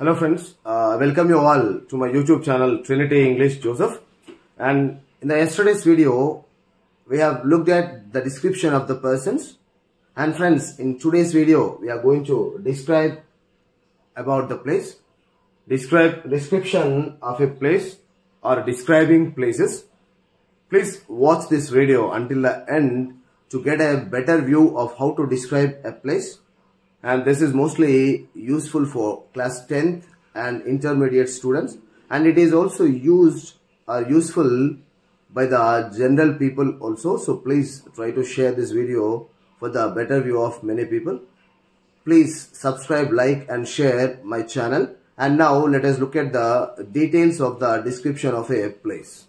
Hello friends, uh, welcome you all to my YouTube channel Trinity English Joseph. And in the yesterday's video we have looked at the description of the persons. And friends in today's video we are going to describe about the place describe description of a place or describing places. Please watch this video until the end to get a better view of how to describe a place and this is mostly useful for class 10th and intermediate students. And it is also used or useful by the general people also. So please try to share this video for the better view of many people. Please subscribe like and share my channel. And now let us look at the details of the description of a place.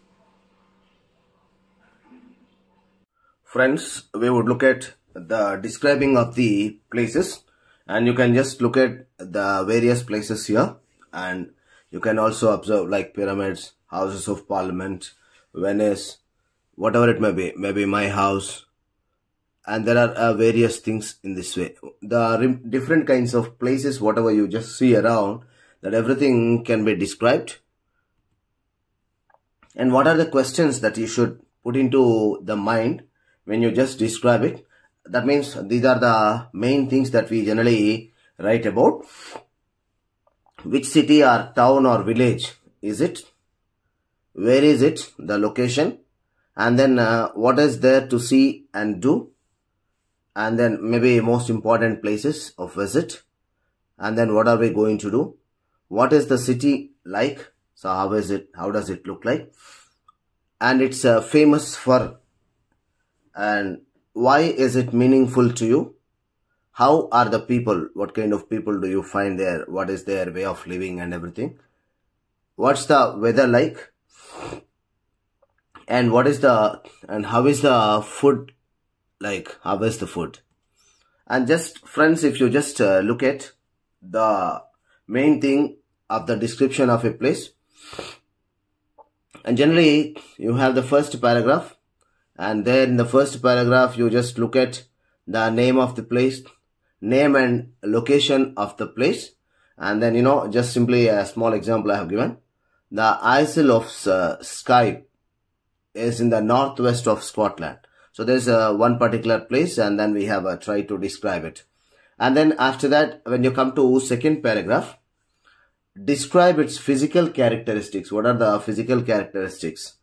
Friends we would look at the describing of the places and you can just look at the various places here. And you can also observe like pyramids houses of parliament venice whatever it may be. Maybe my house. And there are uh, various things in this way. The different kinds of places whatever you just see around that everything can be described. And what are the questions that you should put into the mind when you just describe it that means these are the main things that we generally write about. Which city or town or village is it? Where is it? The location. And then uh, what is there to see and do? And then maybe most important places of visit. And then what are we going to do? What is the city like? So how is it? How does it look like? And it's uh, famous for and why is it meaningful to you? How are the people what kind of people do you find there? What is their way of living and everything? What's the weather like? And what is the and how is the food like? How is the food? And just friends if you just uh, look at the main thing of the description of a place. And generally you have the first paragraph and then the first paragraph you just look at the name of the place name and location of the place. And then you know just simply a small example i have given. The isle of uh, skye is in the northwest of scotland. So there's uh, one particular place and then we have uh, tried to describe it. And then after that when you come to second paragraph describe its physical characteristics. What are the physical characteristics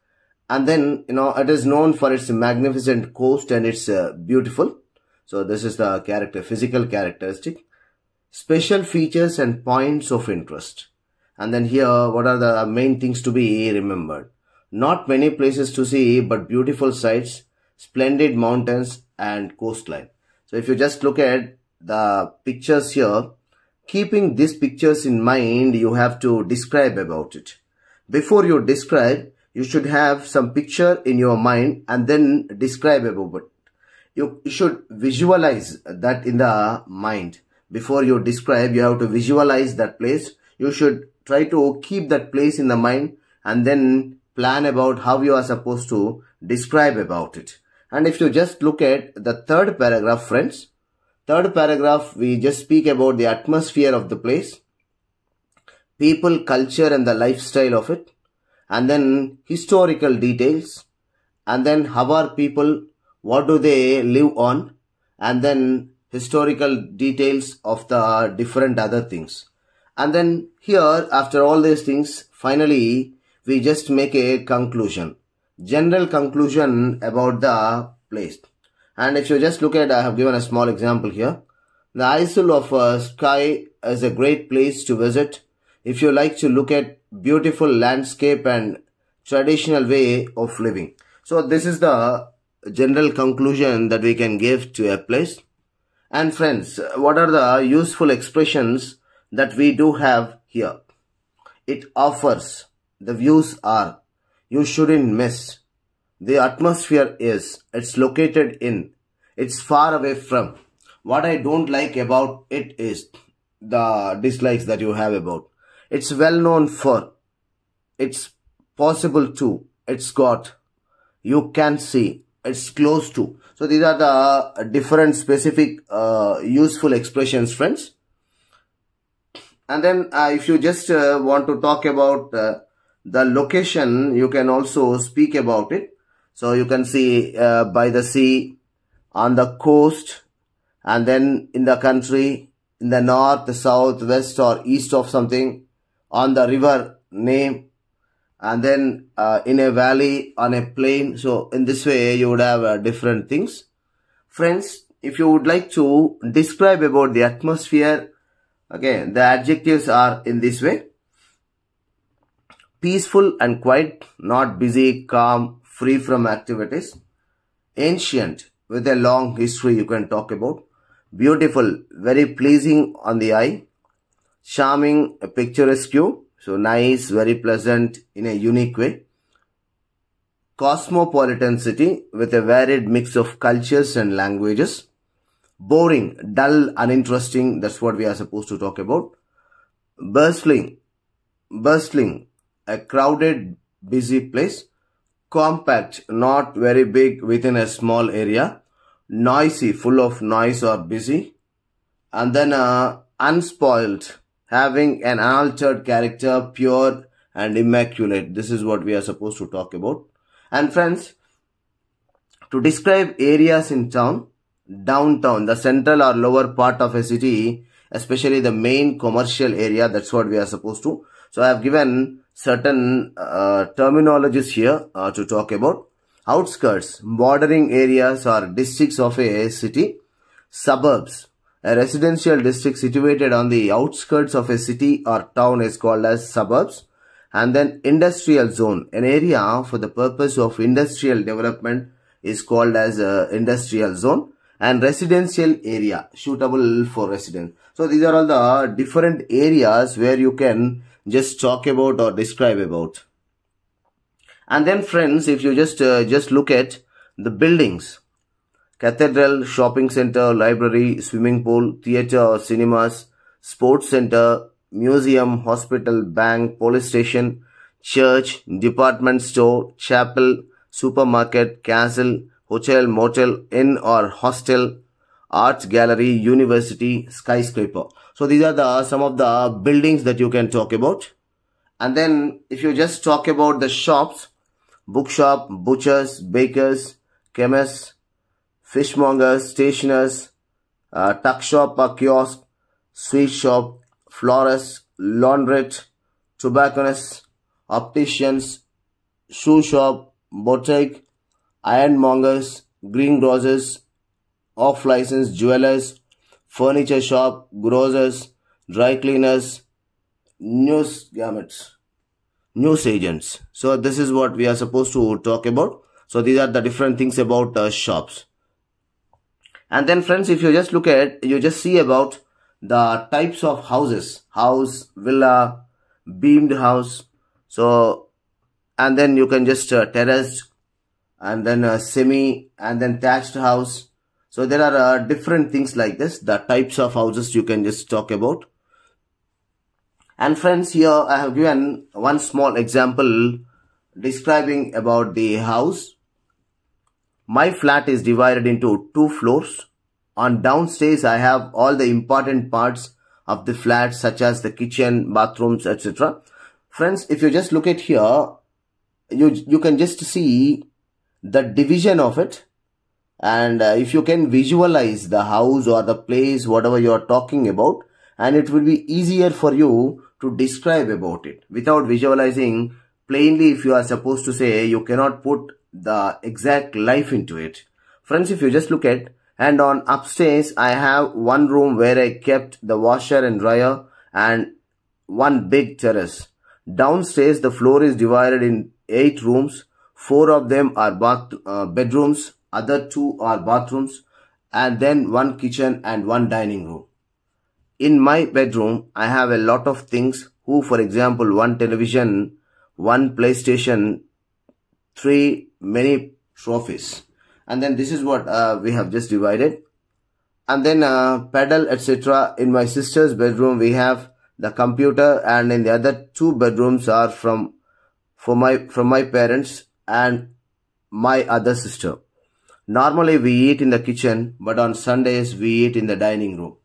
and then you know it is known for its magnificent coast and it's uh, beautiful. So this is the character physical characteristic. Special features and points of interest. And then here what are the main things to be remembered? Not many places to see but beautiful sights splendid mountains and coastline. So if you just look at the pictures here keeping these pictures in mind you have to describe about it. Before you describe you should have some picture in your mind and then describe about it. You should visualize that in the mind. Before you describe, you have to visualize that place. You should try to keep that place in the mind and then plan about how you are supposed to describe about it. And if you just look at the third paragraph, friends, third paragraph, we just speak about the atmosphere of the place, people, culture and the lifestyle of it and then historical details. And then how are people what do they live on? And then historical details of the different other things. And then here after all these things finally we just make a conclusion. General conclusion about the place. And if you just look at i have given a small example here. The isle of uh, skye is a great place to visit if you like to look at beautiful landscape and traditional way of living. So this is the general conclusion that we can give to a place. And friends, what are the useful expressions that we do have here? It offers, the views are, you shouldn't miss, the atmosphere is, it's located in, it's far away from. What I don't like about it is the dislikes that you have about. It's well known for, it's possible to, it's got, you can see, it's close to. So these are the different specific uh, useful expressions friends. and then uh, if you just uh, want to talk about uh, the location you can also speak about it so you can see uh, by the sea on the coast and then in the country in the north the south west or east of something on the river name and then uh, in a valley on a plain. So in this way you would have uh, different things. Friends if you would like to describe about the atmosphere okay the adjectives are in this way. Peaceful and quiet not busy calm free from activities. Ancient with a long history you can talk about. Beautiful very pleasing on the eye charming picturesque so nice very pleasant in a unique way cosmopolitan city with a varied mix of cultures and languages boring, dull, uninteresting. That's what we are supposed to talk about. Bustling, bustling, a crowded, busy place. Compact, not very big within a small area. Noisy, full of noise or busy. And then uh, unspoiled, having an unaltered character, pure and immaculate. This is what we are supposed to talk about. And friends, to describe areas in town, downtown, the central or lower part of a city, especially the main commercial area. That's what we are supposed to. So I have given certain uh, terminologies here uh, to talk about. Outskirts, bordering areas or districts of a city. Suburbs, a residential district situated on the outskirts of a city or town is called as suburbs. And then industrial zone, an area for the purpose of industrial development is called as industrial zone and residential area suitable for residents. So these are all the different areas where you can just talk about or describe about. And then friends, if you just uh, just look at the buildings, cathedral, shopping center, library, swimming pool, theater, cinemas, sports center, museum, hospital, bank, police station, church, department store, chapel, supermarket, castle, hotel, motel, inn or hostel, arts gallery, university, skyscraper. So these are the some of the buildings that you can talk about. And then if you just talk about the shops, bookshop, butchers, bakers, chemists, fishmongers, stationers, uh, tuck shop or kiosk, sweet shop, florist, laundrette, tobacconists, opticians, shoe shop, boutique, ironmongers, greengrocers, off-license jewelers, furniture shop, grocers, dry cleaners, news gamets, news agents. So this is what we are supposed to talk about. So these are the different things about uh, shops. And then friends, if you just look at, you just see about the types of houses, house, villa, beamed house. So, and then you can just uh, terraced, and then a semi and then thatched house. So there are uh, different things like this, the types of houses you can just talk about. And friends, here I have given one small example describing about the house. My flat is divided into two floors. On downstairs, I have all the important parts of the flat such as the kitchen, bathrooms, etc. Friends, if you just look at here, you, you can just see the division of it and uh, if you can visualize the house or the place whatever you are talking about and it will be easier for you to describe about it without visualizing plainly if you are supposed to say you cannot put the exact life into it. Friends if you just look at and on upstairs i have one room where i kept the washer and dryer and one big terrace. Downstairs the floor is divided in eight rooms. Four of them are bath uh, bedrooms, other two are bathrooms, and then one kitchen and one dining room. In my bedroom, I have a lot of things who, for example, one television, one PlayStation, three many trophies. And then this is what uh, we have just divided. And then uh, pedal, etc. In my sister's bedroom, we have the computer and in the other two bedrooms are from for my from my parents and my other sister. Normally we eat in the kitchen, but on Sundays we eat in the dining room.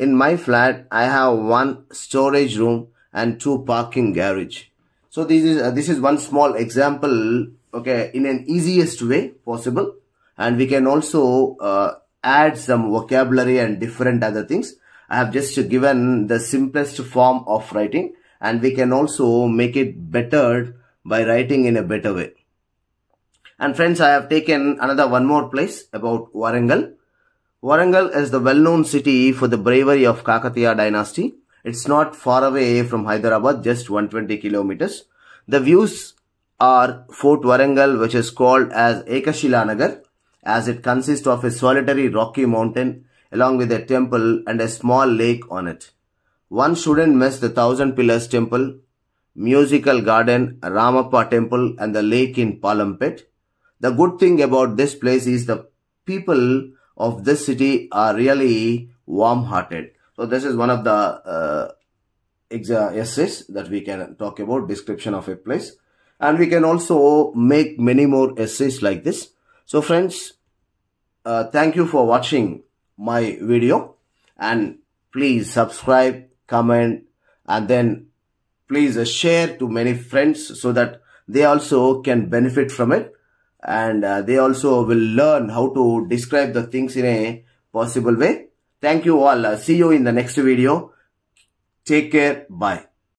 in my flat, I have one storage room and two parking garage. So this is, uh, this is one small example, okay, in an easiest way possible. And we can also uh, add some vocabulary and different other things. I have just given the simplest form of writing and we can also make it better by writing in a better way. And friends, I have taken another one more place about Warangal. Warangal is the well-known city for the bravery of Kakatiya dynasty. It's not far away from Hyderabad, just 120 kilometers. The views are Fort Warangal, which is called as Ekashilanagar as it consists of a solitary rocky mountain along with a temple and a small lake on it. One shouldn't miss the Thousand Pillars Temple, Musical Garden, Ramappa Temple and the lake in Palampet. The good thing about this place is the people of this city are really warm-hearted. So this is one of the uh, essays that we can talk about, description of a place. And we can also make many more essays like this. So friends, uh, thank you for watching my video and please subscribe comment and then please uh, share to many friends so that they also can benefit from it and uh, they also will learn how to describe the things in a possible way. Thank you all. Uh, see you in the next video. Take care. Bye.